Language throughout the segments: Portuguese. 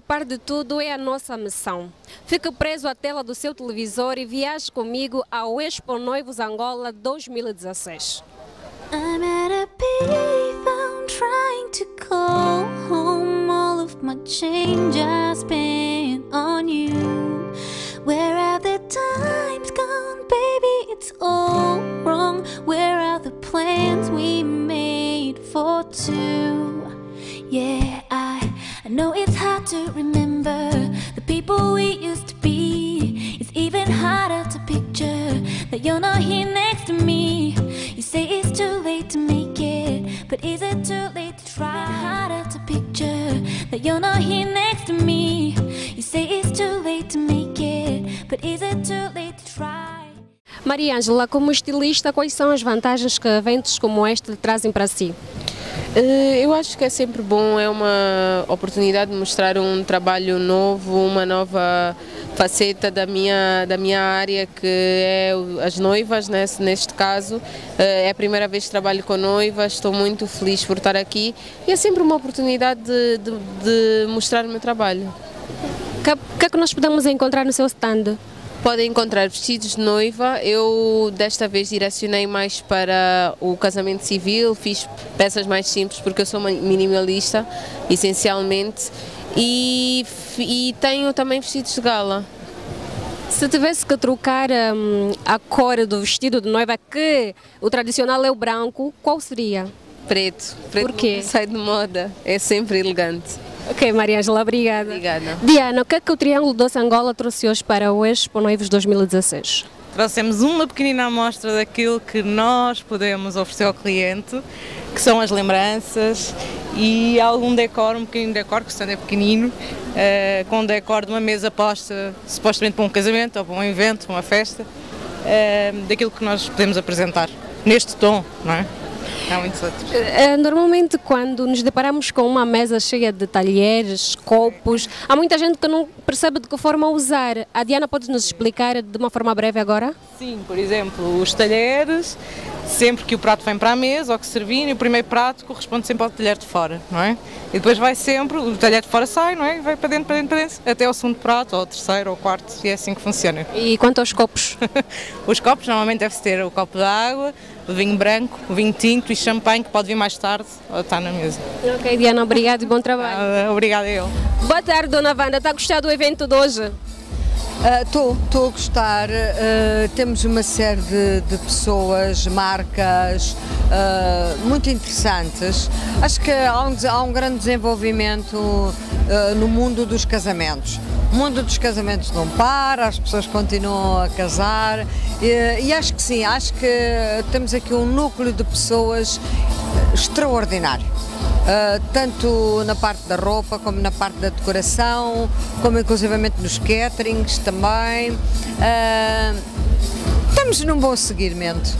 par de tudo é a nossa missão. Fique preso à tela do seu televisor e viaje comigo ao Expo Noivos Angola 2016. I'm at a payphone trying to call home all of my change I on you. Where have the times gone, baby? It's all wrong. Where are the plans we made for two? Yeah, I, I know it's to remember the people we used to be. It's even harder to picture that you're not here next to me. You say it's too late to make it, but is it too late to try? Harder to picture that you're not here next to me. You say it's too late to make it, but is it too late to try? Maria Ângela, como estilista, quais são as vantagens que eventos como este lhe trazem para si? Eh, eu acho que é sempre bom, é uma oportunidade de mostrar um trabalho novo, uma nova faceta da minha, da minha área, que é as noivas, né? neste caso. Eh, é a primeira vez que trabalho com noivas, estou muito feliz por estar aqui e é sempre uma oportunidade de, de, de mostrar o meu trabalho. O que, que é que nós podemos encontrar no seu stand? Podem encontrar vestidos de noiva. Eu desta vez direcionei mais para o casamento civil, fiz peças mais simples porque eu sou minimalista, essencialmente, e, e tenho também vestidos de gala. Se tivesse que trocar um, a cor do vestido de noiva, que o tradicional é o branco, qual seria? Preto. Preto Por quê? Sai de moda, é sempre elegante. Ok, Maria Angela, obrigada. Obrigada. Diana, o que é que o Triângulo Doce Angola trouxe hoje para o Expo Noivos 2016? Trouxemos uma pequenina amostra daquilo que nós podemos oferecer ao cliente, que são as lembranças e algum decor, um pequeno decor, que o stand é pequenino, uh, com um decor de uma mesa posta supostamente para um casamento ou para um evento, uma festa, uh, daquilo que nós podemos apresentar neste tom, não é? Há muitos outros. Eh, normalmente, quando nos deparamos com uma mesa cheia de talheres, copos, há muita gente que não percebe de que forma usar. A Diana pode nos explicar de uma forma breve agora? Sim, por exemplo, os talheres, sempre que o prato vem para a mesa ou que servir, o primeiro prato corresponde sempre ao talher de fora, não é? E depois vai sempre, o talher de fora sai, não é? Vai para dentro, para dentro, para dentro, até ao segundo prato, ou ao terceiro, ou ao quarto, e é assim que funciona. E quanto aos copos? os copos normalmente deve ter o copo de água, o vinho branco, o vinho tinto e champanhe, que pode vir mais tarde ou está na mesa. Ok, Diana, obrigado e bom trabalho. Ah, obrigada eu. Boa tarde, Dona Wanda. Está a gostar do evento de hoje? Estou, uh, estou a gostar. Uh, temos uma série de, de pessoas, marcas uh, muito interessantes. Acho que há um, há um grande desenvolvimento no mundo dos casamentos. O mundo dos casamentos não para, as pessoas continuam a casar e, e acho que sim, acho que temos aqui um núcleo de pessoas extraordinário. Uh, tanto na parte da roupa, como na parte da decoração, como inclusivamente nos caterings também. Uh, estamos num bom seguimento.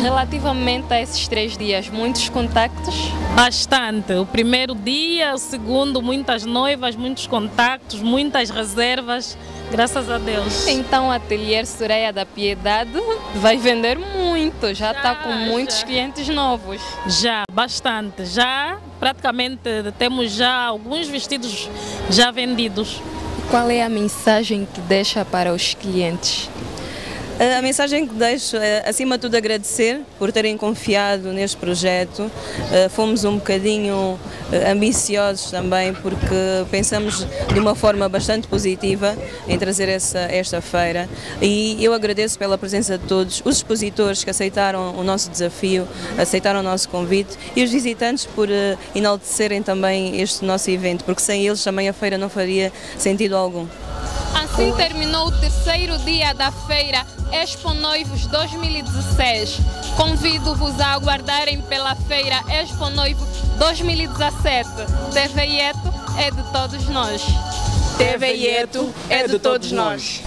Relativamente a esses três dias, muitos contactos? Bastante. O primeiro dia, o segundo, muitas noivas, muitos contactos, muitas reservas. Graças a Deus. Então, o Atelier Sureia da Piedade vai vender muito, já está com muitos já. clientes novos. Já, bastante. Já, praticamente, temos já alguns vestidos já vendidos. Qual é a mensagem que deixa para os clientes? A mensagem que deixo é, acima de tudo, agradecer por terem confiado neste projeto. Fomos um bocadinho ambiciosos também, porque pensamos de uma forma bastante positiva em trazer essa, esta feira. E eu agradeço pela presença de todos, os expositores que aceitaram o nosso desafio, aceitaram o nosso convite e os visitantes por enaltecerem também este nosso evento, porque sem eles também a feira não faria sentido algum. Assim terminou o terceiro dia da feira Expo Noivos 2016. Convido-vos a aguardarem pela feira Expo Noivo 2017. TV Ieto é de todos nós. TV Ieto é de todos nós.